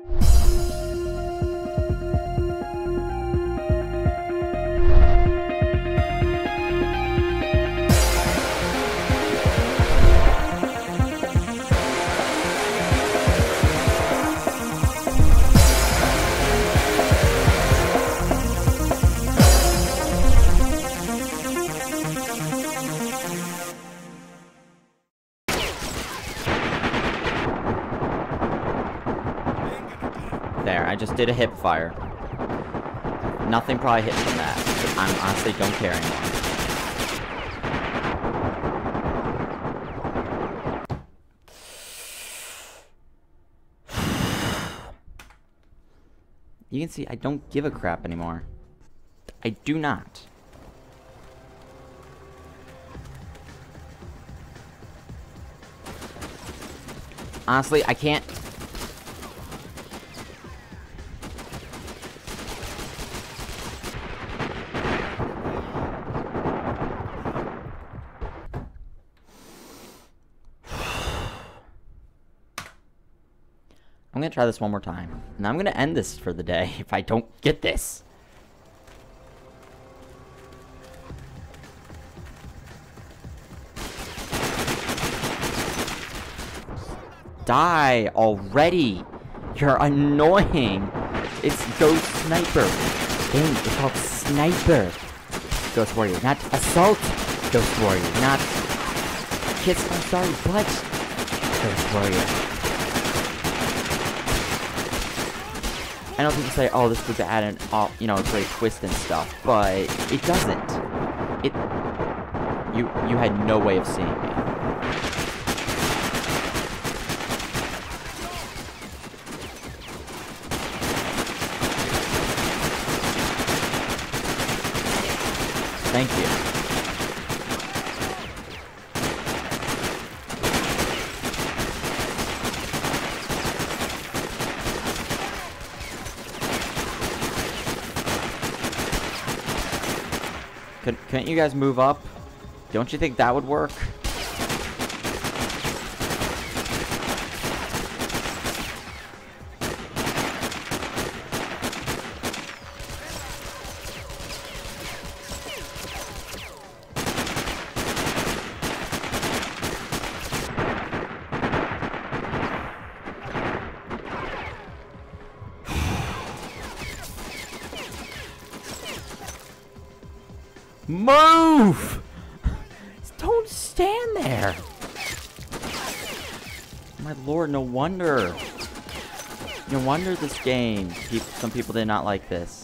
There, did a hip fire. Nothing probably hit from that. I honestly don't care anymore. You can see I don't give a crap anymore. I do not. Honestly, I can't try this one more time. And I'm gonna end this for the day if I don't get this. Die already! You're annoying! It's Ghost Sniper. Dang, it's called Sniper. Ghost Warrior, not Assault Ghost Warrior, not Kiss, I'm sorry, but Ghost Warrior. I know people say, oh, this would add an, uh, you know, a great twist and stuff, but it doesn't. It, you, you had no way of seeing me. Thank you. Couldn't you guys move up? Don't you think that would work? Move! Don't stand there! My lord, no wonder. No wonder this game. Peop some people did not like this.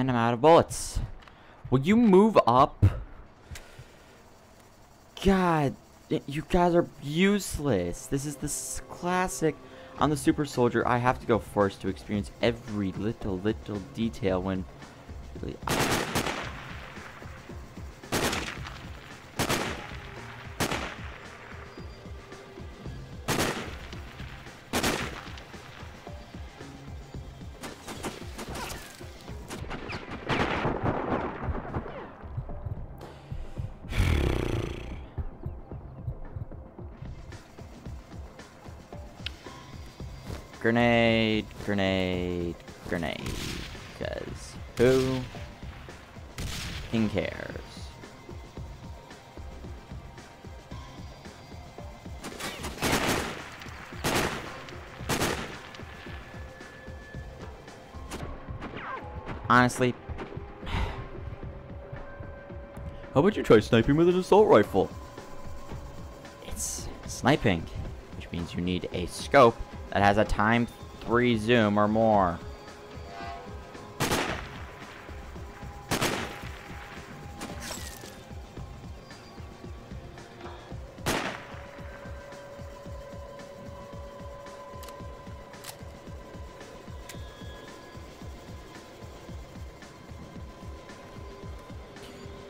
And I'm out of bullets. Will you move up? God, you guys are useless. This is the classic. On the super soldier, I have to go first to experience every little, little detail when really. Grenade, Honestly, how about you try sniping with an assault rifle? It's sniping, which means you need a scope that has a time 3 zoom or more.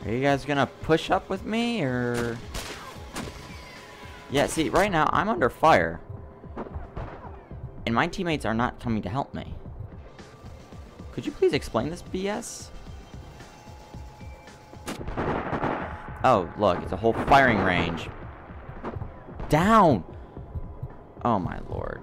Are you guys gonna push up with me, or... Yeah, see, right now, I'm under fire. And my teammates are not coming to help me. Could you please explain this BS? Oh, look, it's a whole firing range. Down! Oh my lord.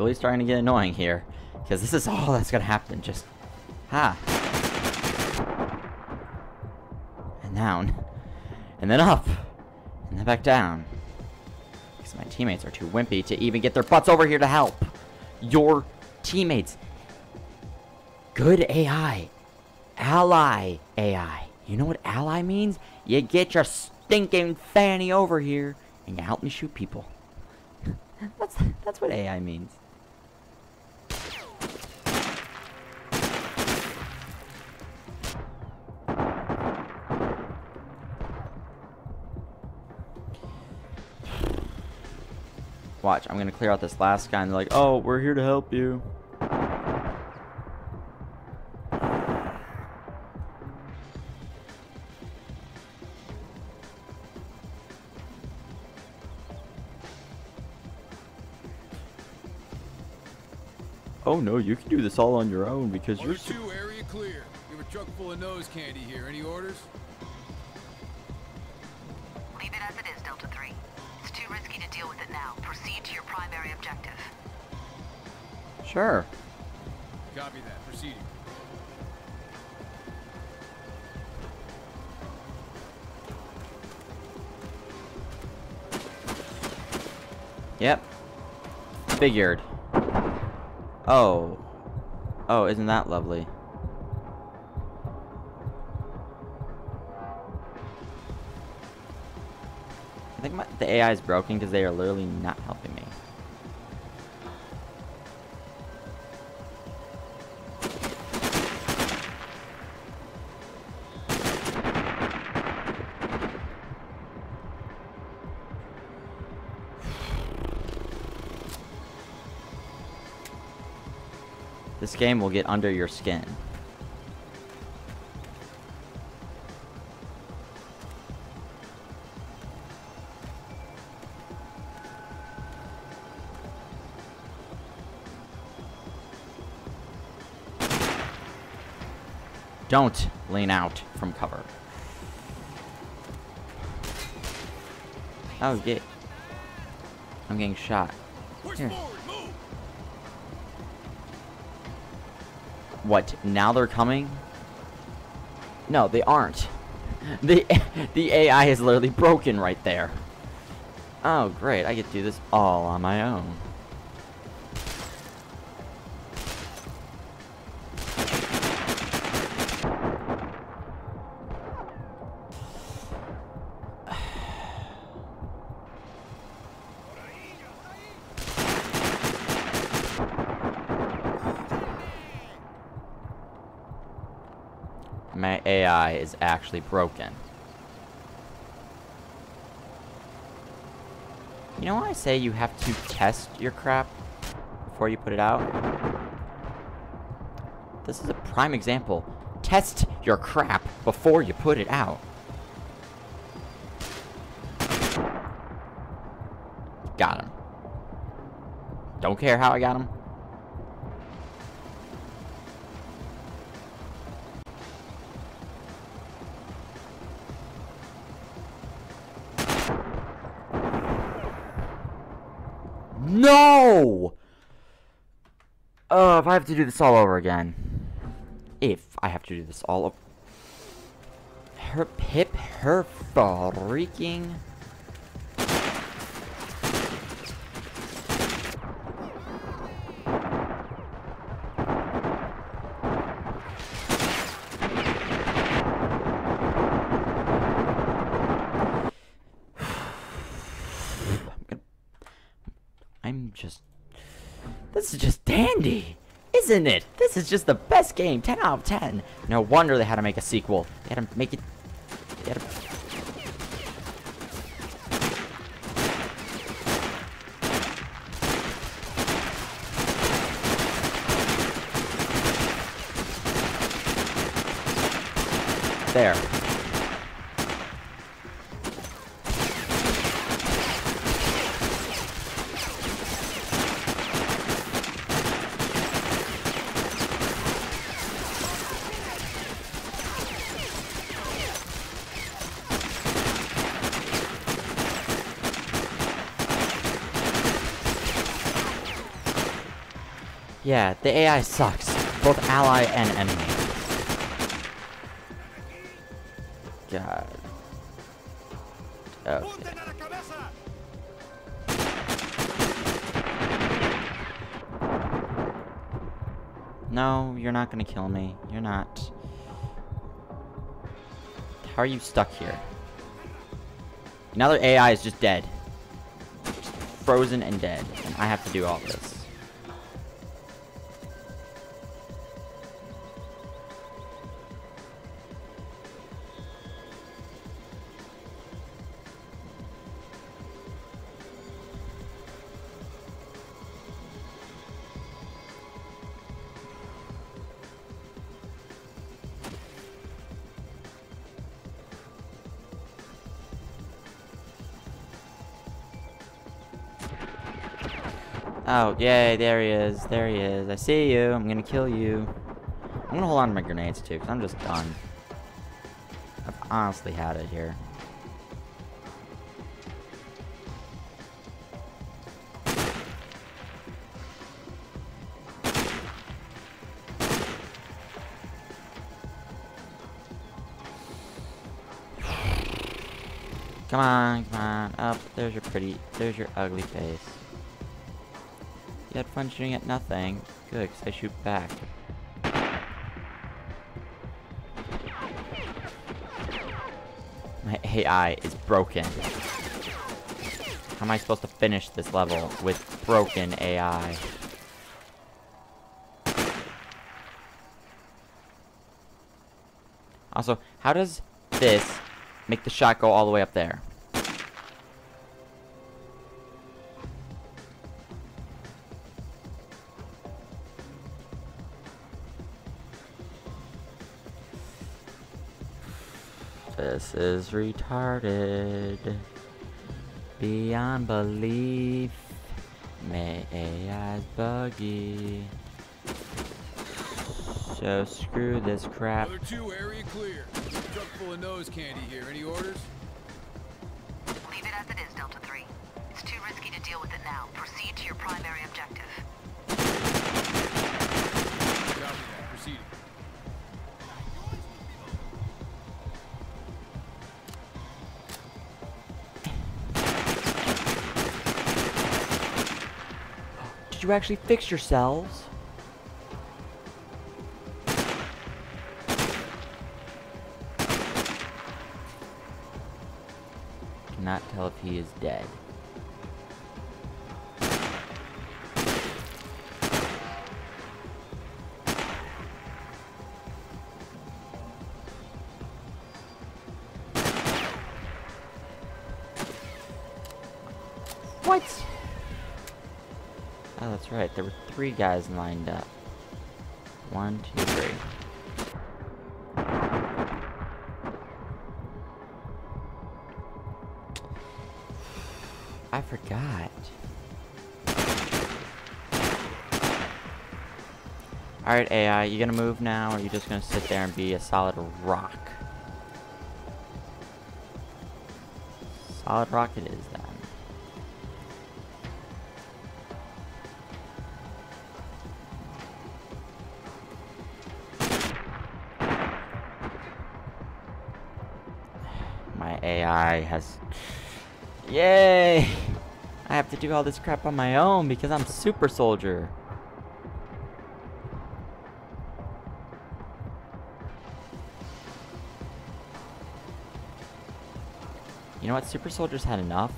Really starting to get annoying here. Because this is all that's gonna happen. Just, ha. And down. And then up. And then back down. Because my teammates are too wimpy to even get their butts over here to help. Your teammates. Good AI. Ally AI. You know what ally means? You get your stinking fanny over here and you help me shoot people. that's that's what AI means. Watch, I'm gonna clear out this last guy and they're like, oh, we're here to help you. Oh no, you can do this all on your own because Order you're. two, area clear. We have a truck full of nose candy here. Any orders? Objective. Sure. Copy that. Proceeding. Yep. Figured. Oh. Oh, isn't that lovely? I think my, the AI is broken because they are literally not helping This game will get under your skin. Don't lean out from cover. Oh, yeah. I'm getting shot. Here. What? Now they're coming? No, they aren't. The the AI is literally broken right there. Oh, great. I get to do this all on my own. Actually broken. You know why I say you have to test your crap before you put it out? This is a prime example. Test your crap before you put it out. Got him. Don't care how I got him. No! Oh, if I have to do this all over again. If I have to do this all over. Her pip, her freaking. I'm just... This is just dandy! Isn't it? This is just the best game. 10 out of 10. No wonder they had to make a sequel. They had to make it... They had to... There. Yeah, the AI sucks. Both ally and enemy. God. Oh. No, you're not gonna kill me. You're not. How are you stuck here? Another AI is just dead. Just frozen and dead. And I have to do all this. Oh, yay, there he is. There he is. I see you. I'm gonna kill you. I'm gonna hold on to my grenades too, because I'm just done. I've honestly had it here. Come on, come on. Up, there's your pretty, there's your ugly face. Fun shooting at nothing. Good, because I shoot back. My AI is broken. How am I supposed to finish this level with broken AI? Also, how does this make the shot go all the way up there? This is retarded. Beyond belief. May AI's buggy. So screw this crap. Other two, area clear. Truck full of nose candy here. Any orders? Leave it as it is, Delta 3. It's too risky to deal with it now. Proceed to your primary you actually fix yourselves? Cannot tell if he is dead. Three guys lined up. One, two, three. I forgot. Alright, AI, you gonna move now, or are you just gonna sit there and be a solid rock? Solid rock it is, then. AI has... Yay! I have to do all this crap on my own because I'm super soldier. You know what? Super soldiers had enough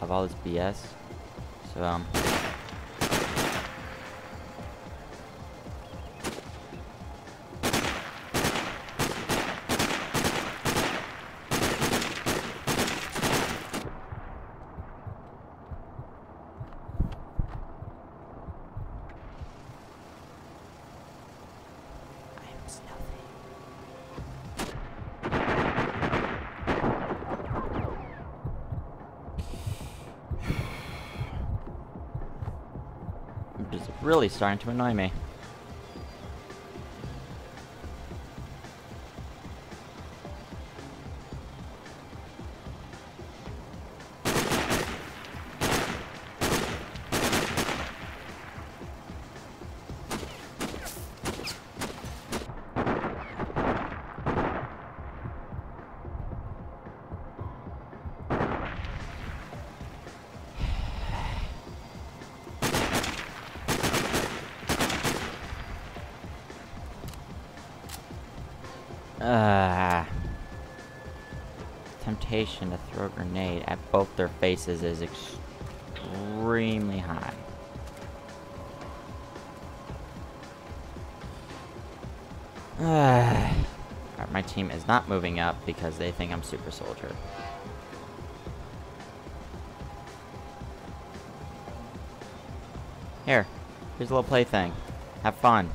of all this BS. So, um... really starting to annoy me. Temptation to throw a grenade at both their faces is extremely high. My team is not moving up because they think I'm super soldier. Here, here's a little plaything. Have fun.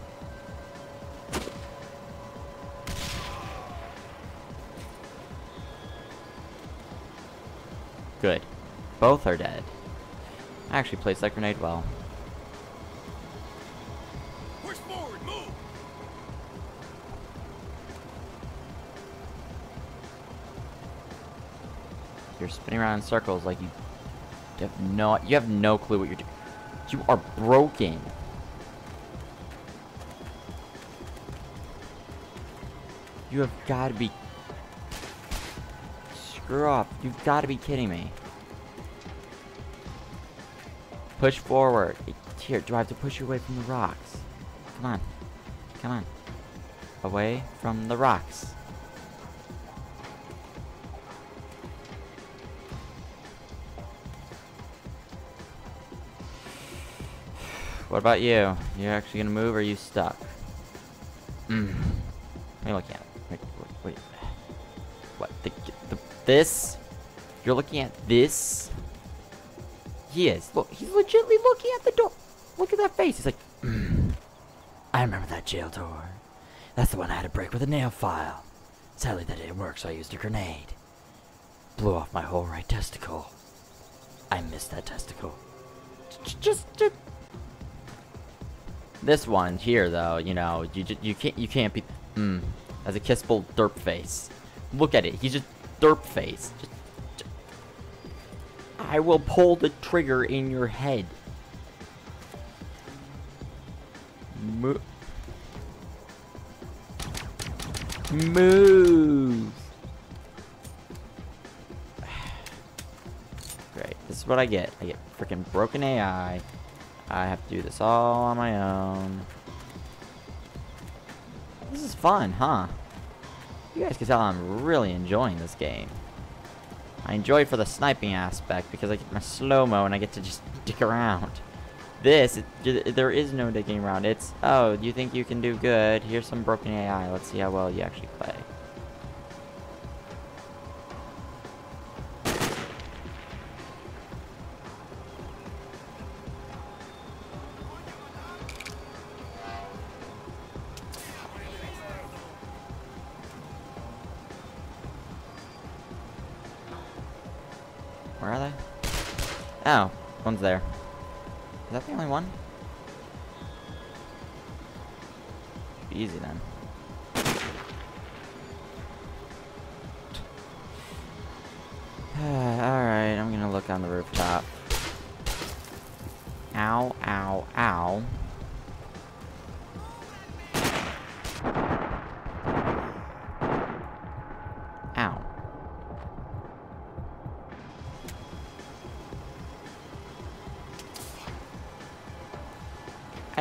Good. Both are dead. I actually placed that grenade well. Push forward, move! You're spinning around in circles like you have no you have no clue what you're doing. You are broken. You have got to be Screw off. You've got to be kidding me. Push forward. Here, do I have to push you away from the rocks? Come on. Come on. Away from the rocks. What about you? You're actually gonna move or are you stuck? Hmm. What are you looking at? Wait, wait, wait. This? You're looking at this? He is. Look, he's legitimately looking at the door. Look at that face. He's like, "Mm, I remember that jail door. That's the one I had to break with a nail file. Sadly, that didn't work, so I used a grenade. Blew off my whole right testicle. I missed that testicle. Just, just. This one here, though, you know, you you can't you can't be. Mm, as a kissable derp face. Look at it. He's just derp face. Just, j- I will pull the trigger in your head. Mo- Move. Great. This is what I get. I get freaking broken AI. I have to do this all on my own. This is fun, huh? You guys can tell I'm really enjoying this game. I enjoy it for the sniping aspect because I get my slow-mo and I get to just dick around. This, it, there is no dicking around. It's, oh, you think you can do good? Here's some broken AI. Let's see how well you actually play. Oh, one's there. Is that the only one? Easy then.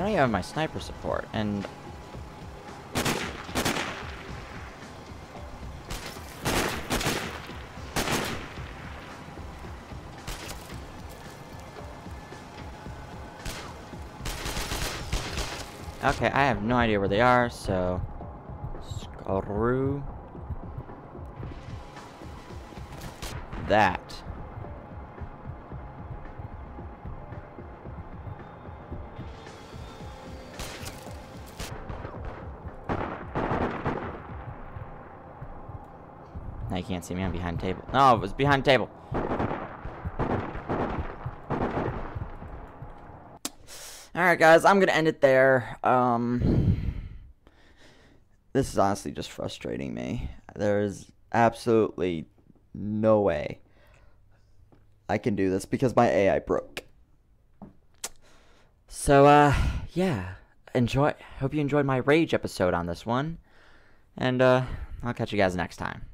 don't even have my sniper support, and... Okay, I have no idea where they are, so... Screw... That. You can't see me. I'm behind table. No, it was behind table. Alright, guys. I'm going to end it there. Um, this is honestly just frustrating me. There's absolutely no way I can do this because my AI broke. So, uh, yeah. Enjoy. Hope you enjoyed my rage episode on this one. And, uh, I'll catch you guys next time.